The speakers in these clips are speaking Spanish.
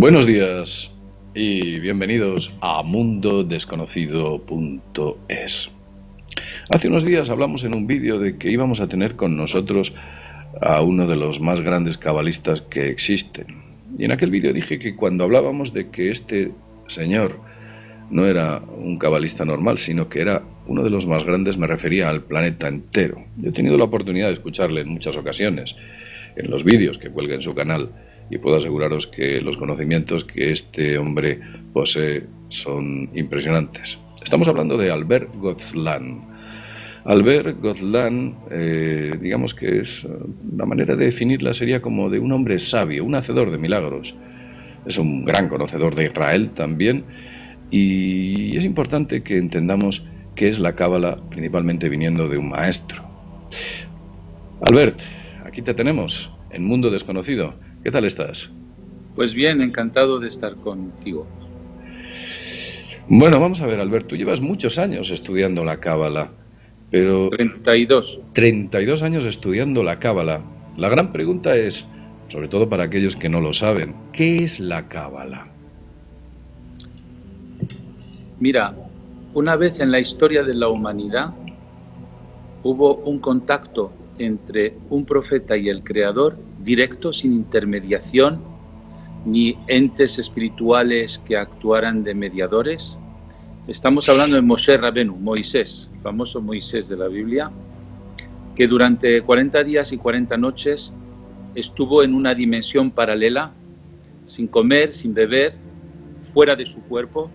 Buenos días y bienvenidos a mundodesconocido.es. Hace unos días hablamos en un vídeo de que íbamos a tener con nosotros a uno de los más grandes cabalistas que existen. Y en aquel vídeo dije que cuando hablábamos de que este señor no era un cabalista normal, sino que era uno de los más grandes, me refería al planeta entero. Yo he tenido la oportunidad de escucharle en muchas ocasiones, en los vídeos que cuelga en su canal y puedo aseguraros que los conocimientos que este hombre posee son impresionantes. Estamos hablando de Albert Gozlan. Albert Gozlan, eh, digamos que es la manera de definirla sería como de un hombre sabio, un hacedor de milagros. Es un gran conocedor de Israel también y es importante que entendamos qué es la cábala principalmente viniendo de un maestro. Albert, aquí te tenemos en Mundo Desconocido. ¿Qué tal estás? Pues bien, encantado de estar contigo. Bueno, vamos a ver, Alberto, llevas muchos años estudiando la cábala, pero... 32. 32 años estudiando la cábala. La gran pregunta es, sobre todo para aquellos que no lo saben, ¿qué es la cábala? Mira, una vez en la historia de la humanidad hubo un contacto entre un profeta y el creador directo, sin intermediación, ni entes espirituales que actuaran de mediadores. Estamos hablando de Moshe Rabenu, Moisés, el famoso Moisés de la Biblia, que durante 40 días y 40 noches estuvo en una dimensión paralela, sin comer, sin beber, fuera de su cuerpo,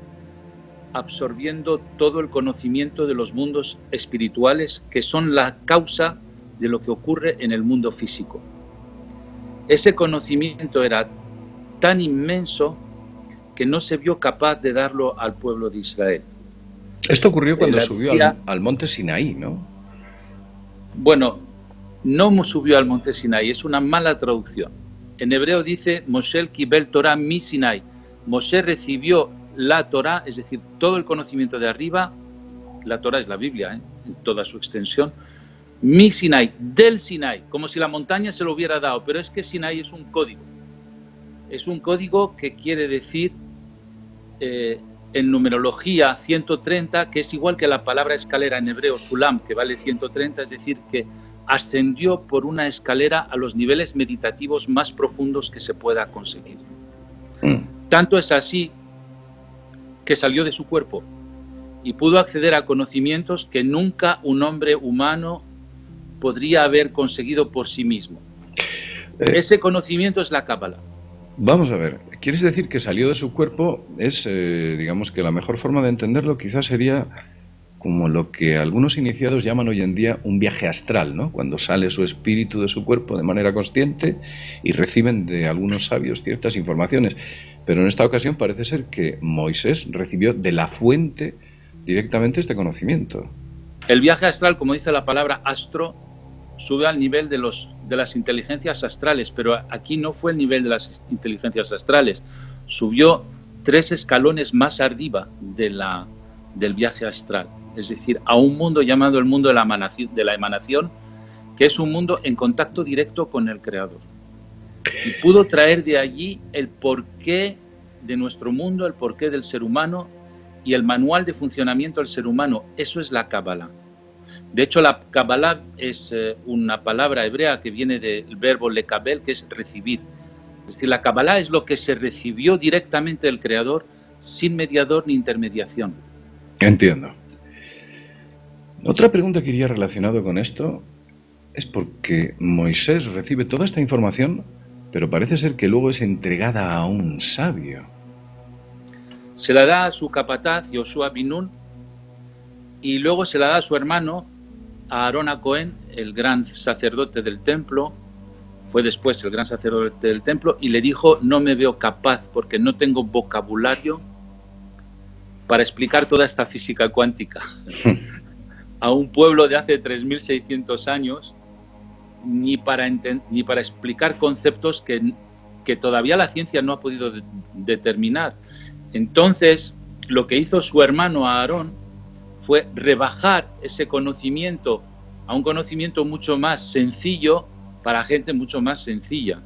absorbiendo todo el conocimiento de los mundos espirituales que son la causa de lo que ocurre en el mundo físico. Ese conocimiento era tan inmenso que no se vio capaz de darlo al pueblo de Israel. Esto ocurrió cuando subió al, monte Sinaí, ¿no? Bueno, no subió al monte Sinaí, es una mala traducción. En hebreo dice Moshe kibel Torah mi Sinai. Moshe recibió la Torah, es decir, todo el conocimiento de arriba. La Torah es la Biblia, ¿eh? en toda su extensión mi Sinai, del Sinai, como si la montaña se lo hubiera dado, pero es que Sinai es un código. Es un código que quiere decir eh, en numerología 130, que es igual que la palabra escalera en hebreo sulam, que vale 130, es decir, que ascendió por una escalera a los niveles meditativos más profundos que se pueda conseguir. Mm. Tanto es así que salió de su cuerpo y pudo acceder a conocimientos que nunca un hombre humano podría haber conseguido por sí mismo. Eh, Ese conocimiento es la cábala. Vamos a ver, ¿quieres decir que salió de su cuerpo? Es, eh, digamos que la mejor forma de entenderlo quizás sería como lo que algunos iniciados llaman hoy en día un viaje astral, ¿no? Cuando sale su espíritu de su cuerpo de manera consciente y reciben de algunos sabios ciertas informaciones. Pero en esta ocasión parece ser que Moisés recibió de la fuente directamente este conocimiento. El viaje astral, como dice la palabra astro, sube al nivel de, los, de las inteligencias astrales, pero aquí no fue el nivel de las inteligencias astrales, subió tres escalones más arriba de la, del viaje astral, es decir, a un mundo llamado el mundo de la, emanación, de la emanación, que es un mundo en contacto directo con el Creador. Y pudo traer de allí el porqué de nuestro mundo, el porqué del ser humano y el manual de funcionamiento del ser humano. Eso es la Kabbalah. De hecho, la Kabbalah es eh, una palabra hebrea que viene del verbo lekabel, que es recibir. Es decir, la Kabbalah es lo que se recibió directamente del Creador sin mediador ni intermediación. Entiendo. Otra pregunta que iría relacionado con esto es porque Moisés recibe toda esta información, pero parece ser que luego es entregada a un sabio. Se la da a su capataz, Yoshua Binun, y luego se la da a su hermano, Aarón a Cohen, el gran sacerdote del templo, fue después el gran sacerdote del templo, y le dijo, no me veo capaz porque no tengo vocabulario para explicar toda esta física cuántica a un pueblo de hace 3.600 años, ni para, ni para explicar conceptos que, que, todavía la ciencia no ha podido determinar. Entonces, lo que hizo su hermano Aarón fue rebajar ese conocimiento a un conocimiento mucho más sencillo para gente mucho más sencilla.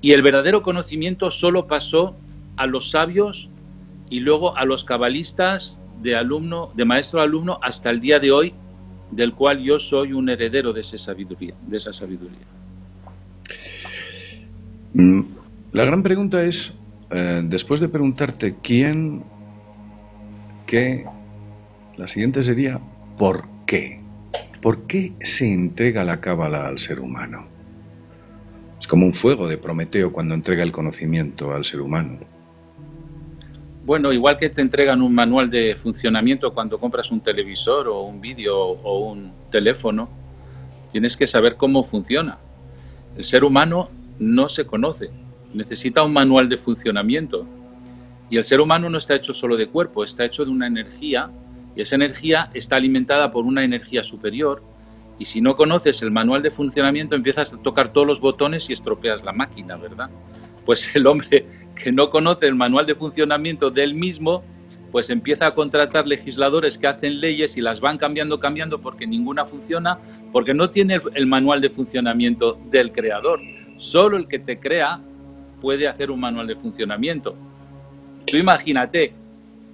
Y el verdadero conocimiento solo pasó a los sabios y luego a los cabalistas de alumno, de maestro alumno hasta el día de hoy, del cual yo soy un heredero de esa sabiduría, de esa sabiduría. Mm, la gran pregunta es, eh, después de preguntarte quién, qué, la siguiente sería ¿por qué? ¿Por qué se entrega la cábala al ser humano? Es como un fuego de Prometeo cuando entrega el conocimiento al ser humano. Bueno, igual que te entregan un manual de funcionamiento cuando compras un televisor o un vídeo o un teléfono, tienes que saber cómo funciona. El ser humano no se conoce, necesita un manual de funcionamiento. Y el ser humano no está hecho solo de cuerpo, está hecho de una energía y esa energía está alimentada por una energía superior y si no conoces el manual de funcionamiento empiezas a tocar todos los botones y estropeas la máquina, ¿verdad? Pues el hombre que no conoce el manual de funcionamiento del mismo, pues empieza a contratar legisladores que hacen leyes y las van cambiando, cambiando porque ninguna funciona, porque no tiene el manual de funcionamiento del creador. Solo el que te crea puede hacer un manual de funcionamiento. Tú imagínate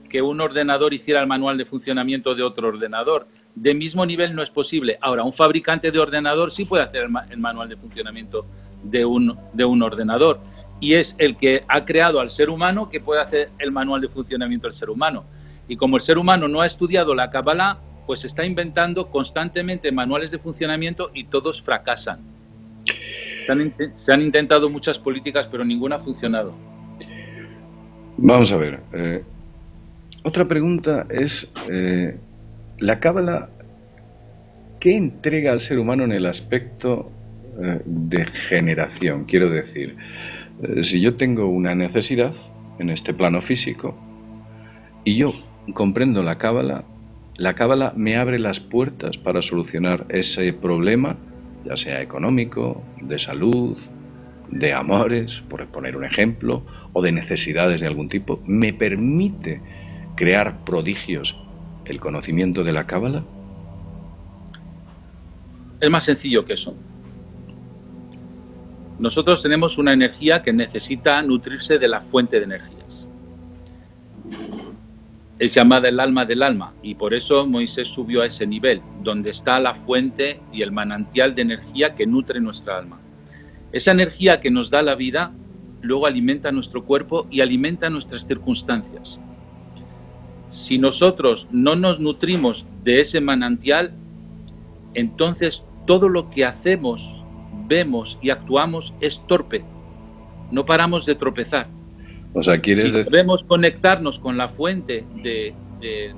que un ordenador hiciera el manual de funcionamiento de otro ordenador. De mismo nivel no es posible. Ahora, un fabricante de ordenador sí puede hacer el, manual de funcionamiento de un, de un ordenador. Y es el que ha creado al ser humano que puede hacer el manual de funcionamiento del ser humano. Y como el ser humano no ha estudiado la Kabbalah, pues está inventando constantemente manuales de funcionamiento y todos fracasan. Se han, intentado muchas políticas, pero ninguna ha funcionado. Vamos a ver. Eh, otra pregunta es, eh, ¿la cábala qué entrega al ser humano en el aspecto eh, de generación? Quiero decir, si yo tengo una necesidad en este plano físico y yo comprendo la cábala, la cábala me abre las puertas para solucionar ese problema ya sea económico, de salud, de amores, por poner un ejemplo, o de necesidades de algún tipo, me permite crear prodigios el conocimiento de la cábala? Es más sencillo que eso. Nosotros tenemos una energía que necesita nutrirse de la fuente de energías. Es llamada el alma del alma y por eso Moisés subió a ese nivel, donde está la fuente y el manantial de energía que nutre nuestra alma. Esa energía que nos da la vida luego alimenta nuestro cuerpo y alimenta nuestras circunstancias. Si nosotros no nos nutrimos de ese manantial, entonces todo lo que hacemos, vemos y actuamos es torpe. No paramos de tropezar. O sea, quieres si debemos conectarnos con la fuente de, de,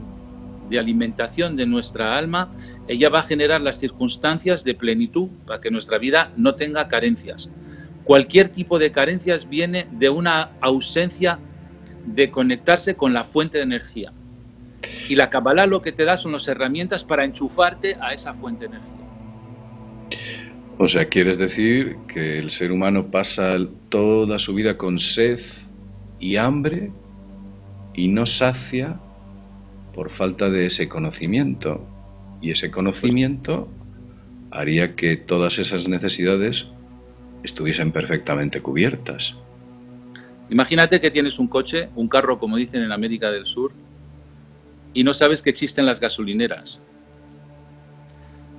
alimentación de nuestra alma, ella va a generar las circunstancias de plenitud para que nuestra vida no tenga carencias. Cualquier tipo de carencias viene de una ausencia de conectarse con la fuente de energía. Y la Kabbalah lo que te da son las herramientas para enchufarte a esa fuente de energía. O sea, quieres decir que el ser humano pasa toda su vida con sed y hambre y no sacia por falta de ese conocimiento. Y ese conocimiento haría que todas esas necesidades estuviesen perfectamente cubiertas. Imagínate que tienes un coche, un carro como dicen en América del Sur, y no sabes que existen las gasolineras.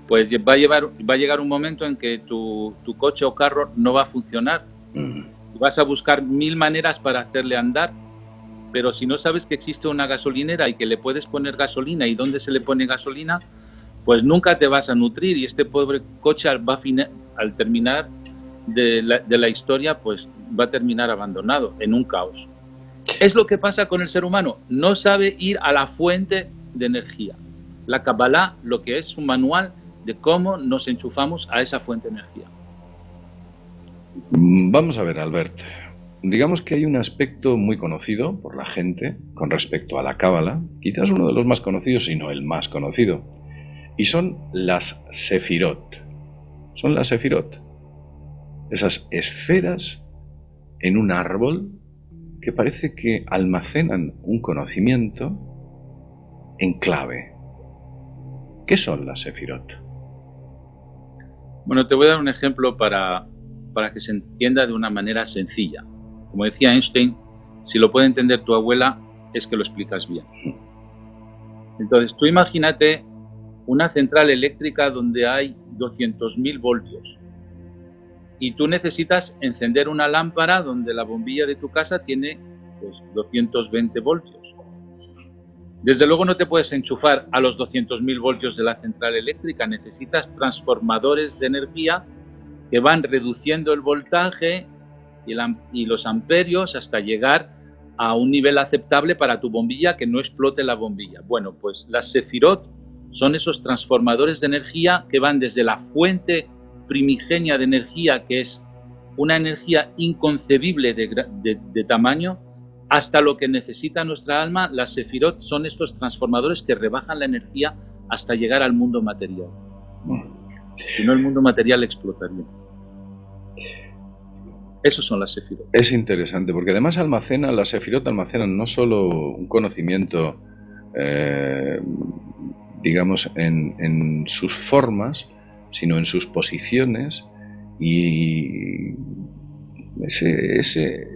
Pues va a, llevar, va a llegar un momento en que tu, coche o carro no va a funcionar. Mm vas a buscar mil maneras para hacerle andar, pero si no sabes que existe una gasolinera y que le puedes poner gasolina y dónde se le pone gasolina, pues nunca te vas a nutrir y este pobre coche al terminar de la, de la historia, pues va a terminar abandonado en un caos. Es lo que pasa con el ser humano, no sabe ir a la fuente de energía. La Kabbalah lo que es un manual de cómo nos enchufamos a esa fuente de energía. Mm, vamos a ver, Albert. Digamos que hay un aspecto muy conocido por la gente con respecto a la cábala, quizás uno de los más conocidos, si no el más conocido, y son las sefirot. Son las sefirot. Esas esferas en un árbol que parece que almacenan un conocimiento en clave. ¿Qué son las sefirot? Bueno, te voy a dar un ejemplo para, para que se entienda de una manera sencilla. Como decía Einstein, Si lo puede entender tu abuela, es que lo explicas bien. Entonces, tú imagínate una central eléctrica donde hay 200.000 voltios y tú necesitas encender una lámpara donde la bombilla de tu casa tiene pues, 220 voltios. Desde luego no te puedes enchufar a los 200.000 voltios de la central eléctrica, necesitas transformadores de energía que van reduciendo el voltaje y, los amperios hasta llegar a un nivel aceptable para tu bombilla que no explote la bombilla. Bueno, pues las Sefirot son esos transformadores de energía que van desde la fuente primigenia de energía, que es una energía inconcebible de, tamaño, hasta lo que necesita nuestra alma, las Sefirot son estos transformadores que rebajan la energía hasta llegar al mundo material. Si no, el mundo material explotaría. Esos son las Sefirot. Es interesante, porque además almacena, las Sefirot almacenan no solo un conocimiento, eh, digamos, en, sus formas, sino en sus posiciones y ese,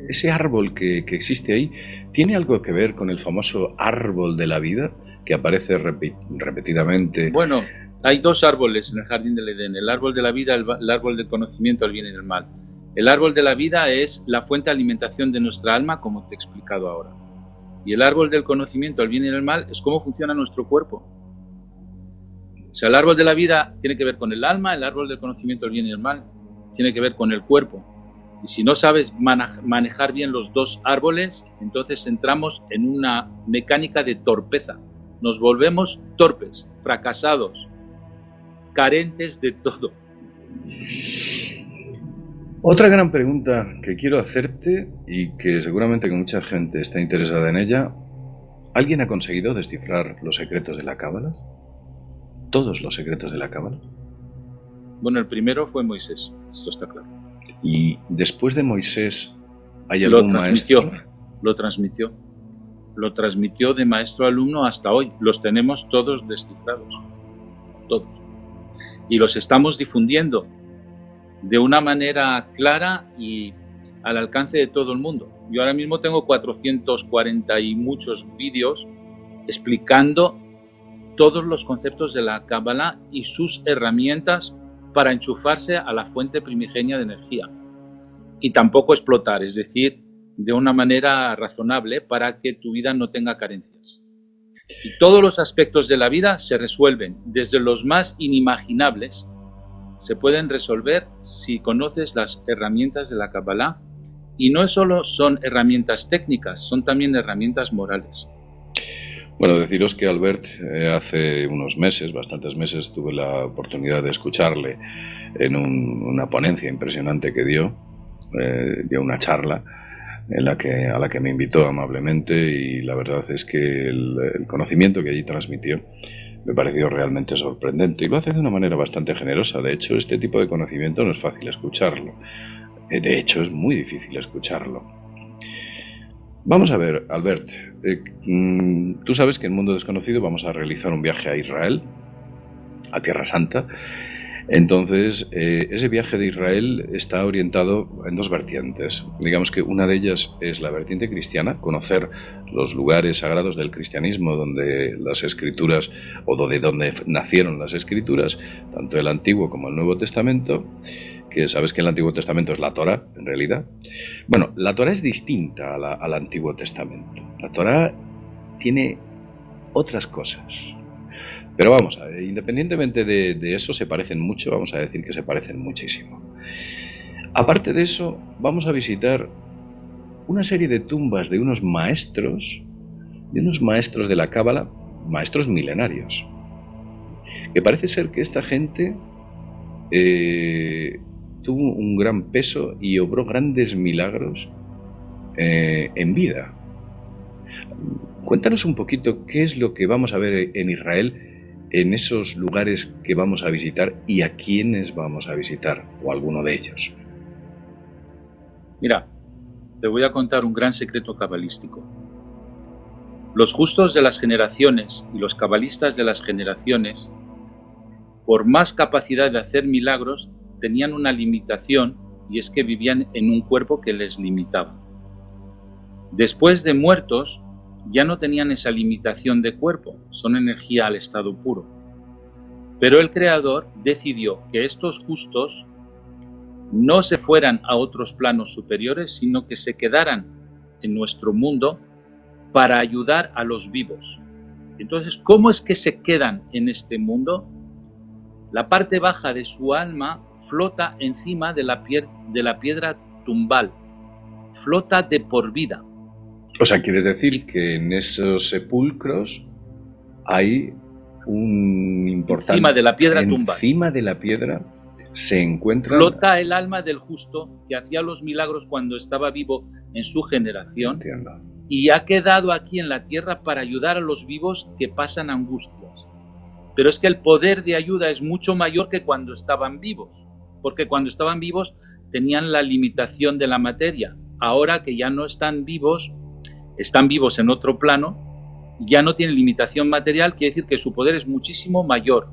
ese, árbol que, existe ahí tiene algo que ver con el famoso árbol de la vida que aparece repetidamente. Bueno, hay dos árboles en el jardín del Edén, el árbol de la vida, el, el árbol del conocimiento, el bien y el mal. El árbol de la vida es la fuente de alimentación de nuestra alma, como te he explicado ahora. Y el árbol del conocimiento, el bien y el mal, es cómo funciona nuestro cuerpo. O sea, el árbol de la vida tiene que ver con el alma, el árbol del conocimiento, el bien y el mal, tiene que ver con el cuerpo. Y si no sabes manejar bien los dos árboles, entonces entramos en una mecánica de torpeza. Nos volvemos torpes, fracasados, carentes de todo. Otra gran pregunta que quiero hacerte y que seguramente que mucha gente está interesada en ella, ¿alguien ha conseguido descifrar los secretos de la Cábala? ¿Todos los secretos de la Cábala? Bueno, el primero fue Moisés, esto está claro. ¿Y después de Moisés hay algún lo maestro? Lo transmitió. Lo transmitió de maestro a alumno hasta hoy. Los tenemos todos descifrados. Todos. Y los estamos difundiendo de una manera clara y al alcance de todo el mundo. Yo ahora mismo tengo 440 y muchos vídeos explicando todos los conceptos de la Kabbalah y sus herramientas para enchufarse a la fuente primigenia de energía. Y tampoco explotar, es decir, de una manera razonable para que tu vida no tenga carencias. Y todos los aspectos de la vida se resuelven, desde los más inimaginables se pueden resolver si conoces las herramientas de la Kabbalah y no solo son herramientas técnicas, son también herramientas morales. Bueno, deciros que Albert eh, hace unos meses, bastantes meses, tuve la oportunidad de escucharle en una ponencia impresionante que dio, eh, dio una charla en la que, a la que me invitó amablemente y la verdad es que el conocimiento que allí transmitió me pareció realmente sorprendente y lo hace de una manera bastante generosa. De hecho, este tipo de conocimiento no es fácil escucharlo. Eh, de hecho, es muy difícil escucharlo. Vamos a ver, Albert, eh, mm, tú sabes que en Mundo Desconocido vamos a realizar un viaje a Israel, a Tierra Santa, entonces, eh, ese viaje de Israel está orientado en dos vertientes. Digamos que una de ellas es la vertiente cristiana, conocer los lugares sagrados del cristianismo donde las escrituras o de donde nacieron las escrituras, tanto el Antiguo como el Nuevo Testamento, que sabes que el Antiguo Testamento es la Torah, en realidad. Bueno, la Torah es distinta al Antiguo Testamento. La Torah tiene otras cosas. Pero vamos, independientemente de, eso, se parecen mucho, vamos a decir que se parecen muchísimo. Aparte de eso, vamos a visitar una serie de tumbas de unos maestros, de unos maestros de la Cábala, maestros milenarios. Que parece ser que esta gente eh, tuvo un gran peso y obró grandes milagros eh, en vida. Cuéntanos un poquito qué es lo que vamos a ver en Israel en esos lugares que vamos a visitar y a quiénes vamos a visitar, o alguno de ellos. Mira, te voy a contar un gran secreto cabalístico. Los justos de las generaciones y los cabalistas de las generaciones, por más capacidad de hacer milagros, tenían una limitación y es que vivían en un cuerpo que les limitaba. Después de muertos, ya no tenían esa limitación de cuerpo, son energía al estado puro. Pero el Creador decidió que estos justos no se fueran a otros planos superiores, sino que se quedaran en nuestro mundo para ayudar a los vivos. Entonces, ¿cómo es que se quedan en este mundo? La parte baja de su alma flota encima de la, de la piedra tumbal, flota de por vida. O sea, quieres decir que en esos sepulcros hay un importante... Encima de la piedra tumbal. Encima de la piedra se encuentra... Flota el alma del justo que hacía los milagros cuando estaba vivo en su generación. Y ha quedado aquí en la tierra para ayudar a los vivos que pasan angustias. Pero es que el poder de ayuda es mucho mayor que cuando estaban vivos. Porque cuando estaban vivos tenían la limitación de la materia. Ahora que ya no están vivos, están vivos en otro plano, ya no tienen limitación material, quiere decir que su poder es muchísimo mayor.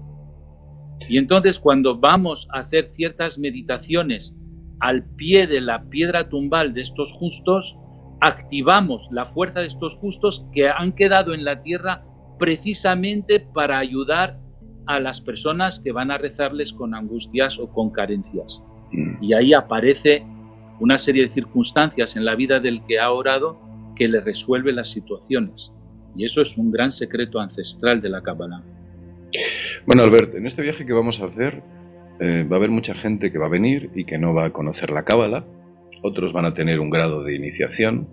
Y entonces cuando vamos a hacer ciertas meditaciones al pie de la piedra tumbal de estos justos, activamos la fuerza de estos justos que han quedado en la tierra precisamente para ayudar a las personas que van a rezarles con angustias o con carencias. Mm. Y ahí aparece una serie de circunstancias en la vida del que ha orado que le resuelve las situaciones. Y eso es un gran secreto ancestral de la Kabbalah. Bueno, Albert, en este viaje que vamos a hacer eh, va a haber mucha gente que va a venir y que no va a conocer la Cábala. Otros van a tener un grado de iniciación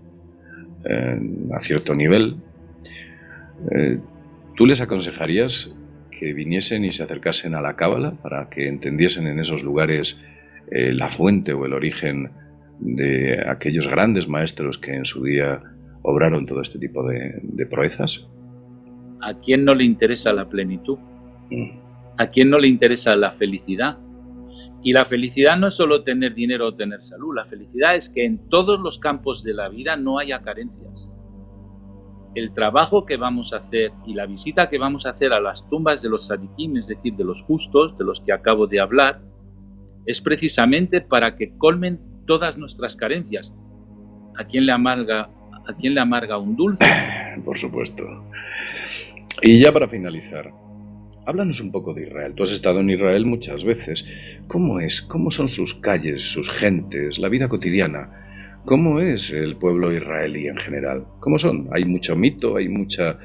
eh, a cierto nivel. Eh, ¿Tú les aconsejarías que viniesen y se acercasen a la Cábala para que entendiesen en esos lugares la fuente o el origen de aquellos grandes maestros que en su día obraron todo este tipo de, de proezas? ¿A quién no le interesa la plenitud? ¿A quién no le interesa la felicidad? Y la felicidad no es solo tener dinero o tener salud, la felicidad es que en todos los campos de la vida no haya carencias. El trabajo que vamos a hacer y la visita que vamos a hacer a las tumbas de los sadikim, es decir, de los justos, de los que acabo de hablar, es precisamente para que colmen todas nuestras carencias. ¿A quién le amarga, a le amarga un dulce? Por supuesto. Y ya para finalizar, Háblanos un poco de Israel. Tú has estado en Israel muchas veces. ¿Cómo es? ¿Cómo son sus calles, sus gentes, la vida cotidiana? ¿Cómo es el pueblo israelí en general? ¿Cómo son? Hay mucho mito, hay mucha,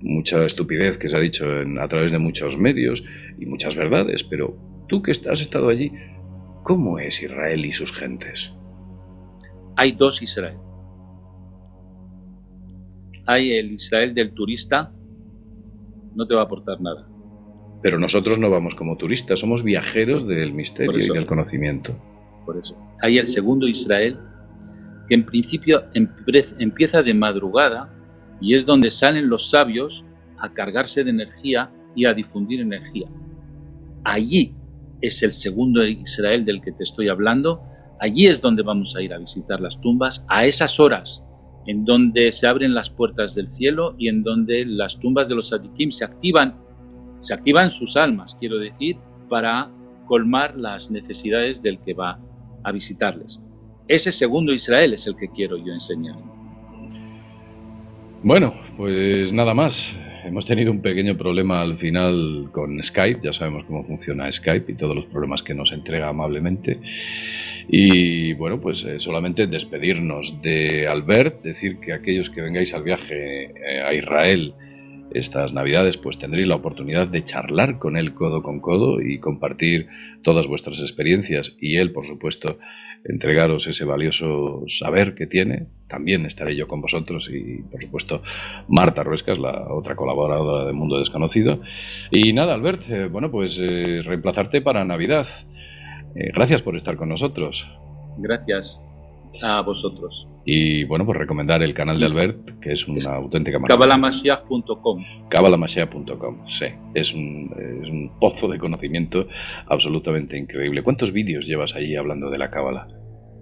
mucha estupidez que se ha dicho a través de muchos medios y muchas verdades, pero tú que has estado allí, ¿cómo es Israel y sus gentes? Hay dos Israel. Hay el Israel del turista, no te va a aportar nada pero nosotros no vamos como turistas, somos viajeros del misterio y del conocimiento. Por eso. Hay el segundo Israel, que en principio empieza de madrugada y es donde salen los sabios a cargarse de energía y a difundir energía. Allí es el segundo Israel del que te estoy hablando. Allí es donde vamos a ir a visitar las tumbas a esas horas en donde se abren las puertas del cielo y en donde las tumbas de los sadikim se activan se activan sus almas, quiero decir, para colmar las necesidades del que va a visitarles. Ese segundo Israel es el que quiero yo enseñar. Bueno, pues nada más. Hemos tenido un pequeño problema al final con Skype, ya sabemos cómo funciona Skype y todos los problemas que nos entrega amablemente. Y bueno, pues eh, solamente despedirnos de Albert, decir que aquellos que vengáis al viaje eh, a Israel estas navidades, pues tendréis la oportunidad de charlar con él codo con codo y compartir todas vuestras experiencias y él, por supuesto, entregaros ese valioso saber que tiene. También estaré yo con vosotros y, por supuesto, Marta Ruescas, la otra colaboradora de Mundo Desconocido. Y nada, Albert, eh, bueno, pues eh, reemplazarte para Navidad. Eh, gracias por estar con nosotros. Gracias a vosotros. Y bueno, pues recomendar el canal de Albert, que es una auténtica maravilla. Kabbalamashia.com, sí. Es un, es un, pozo de conocimiento absolutamente increíble. ¿Cuántos vídeos llevas allí hablando de la Cábala?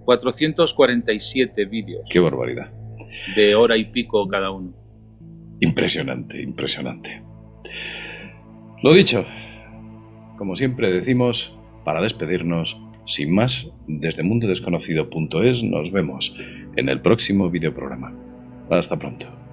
447 vídeos. Qué barbaridad. De hora y pico cada uno. Impresionante, impresionante. Lo dicho, como siempre decimos, para despedirnos, sin más, desde mundodesconocido.es nos vemos en el próximo videoprograma. Hasta pronto.